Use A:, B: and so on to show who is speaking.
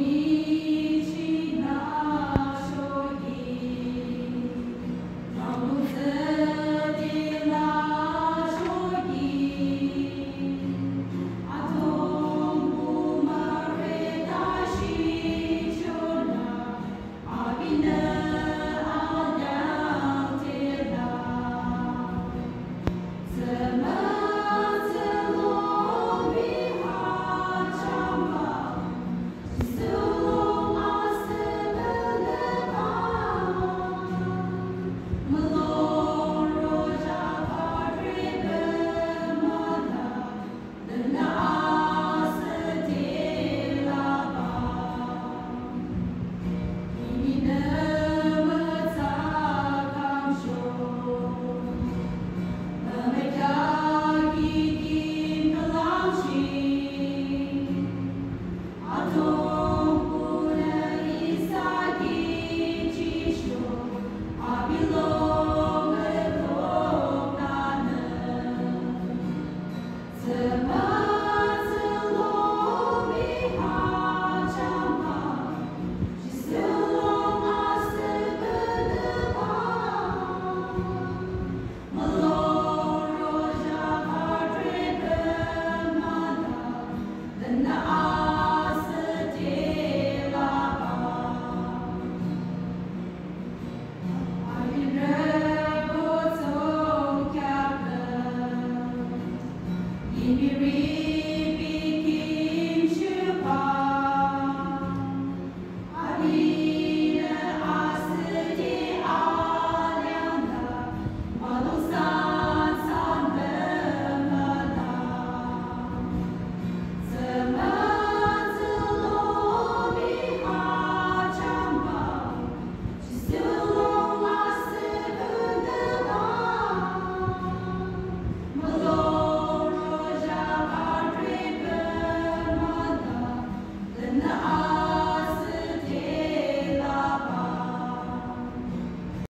A: mici naši, Estamos be real.